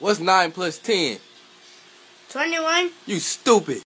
What's 9 plus 10? 21. You stupid.